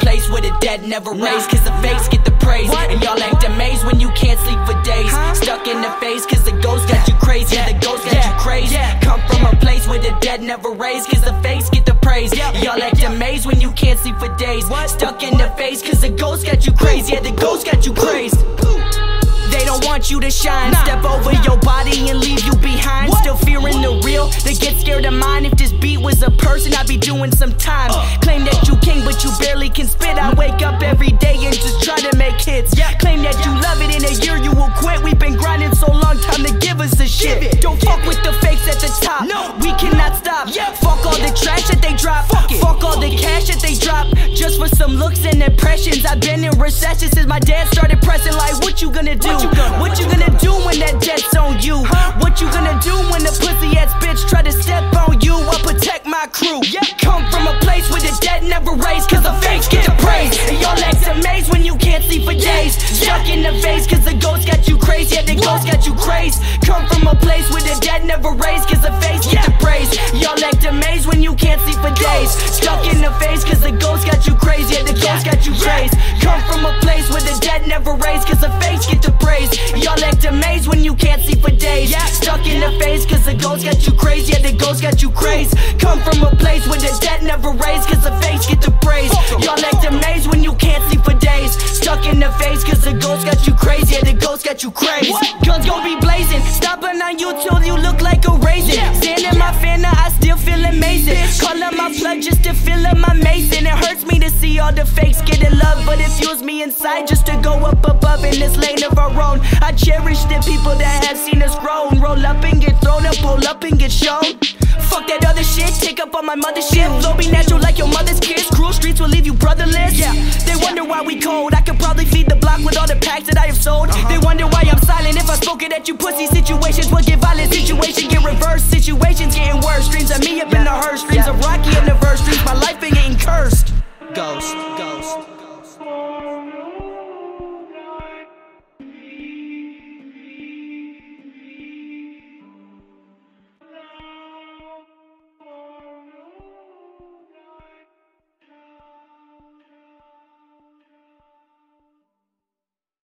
Place where the dead never raise, cause the fakes get the praise. And y'all act amazed when you can't sleep for days. Stuck in the face, cause the ghost got you crazy. Yeah, the ghost got you crazy. Come from a place where the dead never raise, cause the fakes get the praise. Y'all act amazed when you can't sleep for days. Stuck in the face, cause the ghost got you crazy. Yeah, the ghost got you crazy. Don't want you to shine. Step over your body and leave you behind. Still fearing the real. They get scared of mine. If this beat was a person, I'd be doing some time. Claim that you king, but you barely can spit. I wake up every day and just try to make hits. yeah. Claim that you love it in a year, you will quit. We've been grinding so long, time to give us a shit. Don't fuck with the fakes at the top. No, cannot stop. Fuck all the trash that they drop. Fuck it. Fuck all the cash that they drop. Just for some looks and impressions. I've been in recession since my dad started pressing. Like, what you gonna do? What you gonna do when that debt's on you? What you gonna do when the pussy ass bitch try to step on you? I'll protect my crew. Yeah. Come from a place where the dead never raise, cause the fakes get act amazed when you can't see for days. Stuck in the face, cause the ghost got you crazy. Yeah, the ghost got you crazy. Come from a place where the dead never raise, cause the fakes get the praise. Y'all act amazed when you can't see for days. Stuck in the face, cause the ghost got you crazy. Yeah, the ghost got you crazy. Come from a place where the dead never raise, cause the fakes get the praise. Y'all act amazed when you can't see for days. Stuck in the face, cause the ghost got you crazy. Yeah, the ghost got you crazy. Come from a place where the dead never raise, cause the fakes get the praise. Y'all act amazed when you can't see for days. Stuck in the face, cause the ghost got you crazy. Yeah, the ghost got you crazy. Guns gon' be blazing. Stopping on you till you look like a raisin. Stand in my fender, I still feel amazing. Calling my plug just to feel in my mason. It hurts me to see all the fakes getting love, but it fuels me inside just to go up above in this lane of our own. I cherish the people that have seen us grow. Roll up and get thrown up, pull up and get shown. Fuck that other shit, take up on my mother's shit. Flow be natural like your mother's kids. Cruel streets will leave you brotherless. Yeah, they wonder why we cold. I could probably feed the block with all the packs that I have sold. Uh-huh. They wonder why I'm silent. If I spoke it at you pussy situations would get violent. Situation get reversed.